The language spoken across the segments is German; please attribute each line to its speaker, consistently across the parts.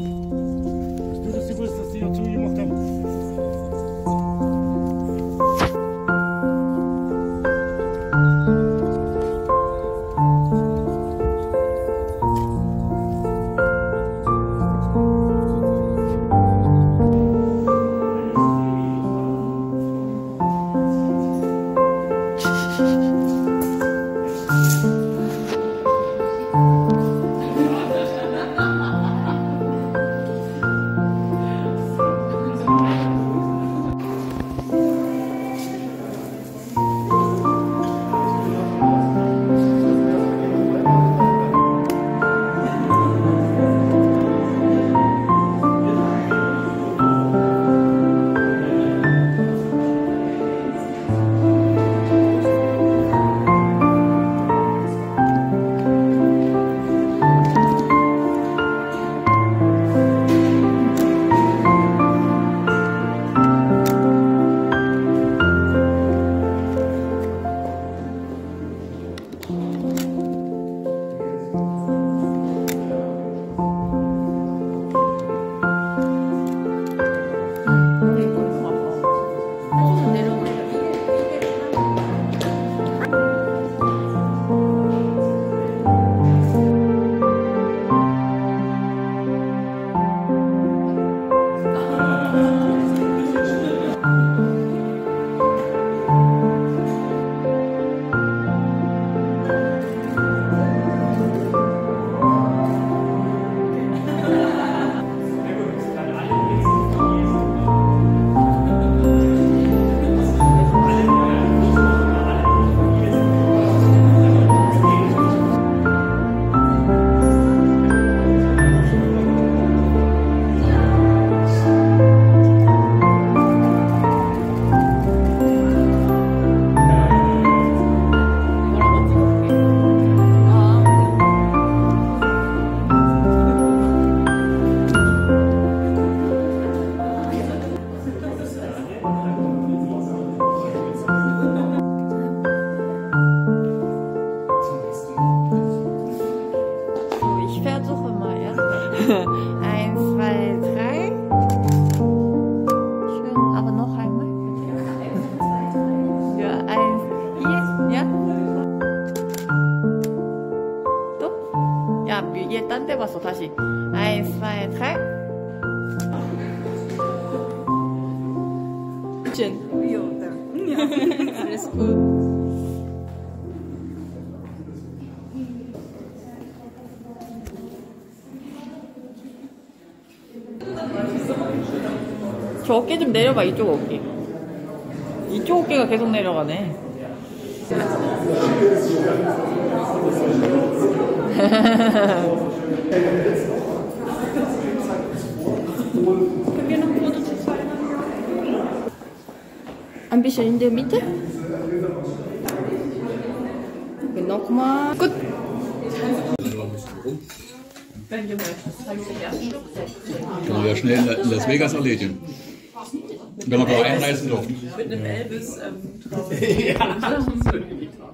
Speaker 1: Hast
Speaker 2: Eins, zwei, drei. Schön, aber noch einmal. Ja, eins, hier, ja. 또? 야, 얘 딴 데 봤어, 다시. eins, zwei, drei. Schön. Ja, alles gut. 저 어깨 좀 내려봐 이쪽 어깨 이쪽 어깨가 계속 내려가네 zeig ich dir ersten
Speaker 3: Können wir schnell in Las Vegas erledigen. Wenn wir da einreisen dürfen.
Speaker 2: Mit einem Elvis ähm, drauf.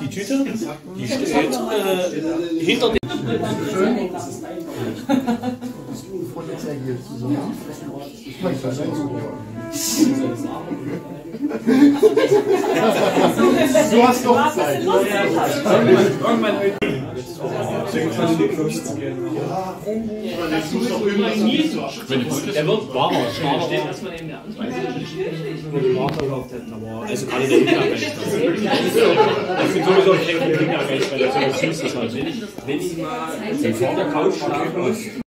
Speaker 1: Die Tüte, die steht äh, hinter dem.
Speaker 4: Du hast doch Zeit.
Speaker 3: Ist.
Speaker 1: Der wird. Der der Warte gekauft hätten, aber also gerade der Kindergeist. Das sind sowieso ein Kindergeist, weil das so. Wenn ich mal vor der Couch schlafe,